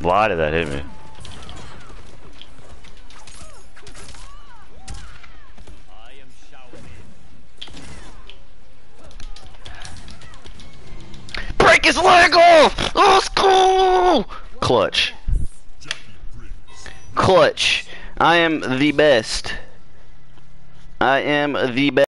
Why did that hit me? Break his leg off! Oh, Let's go! Clutch. Clutch. I am the best. I am the best.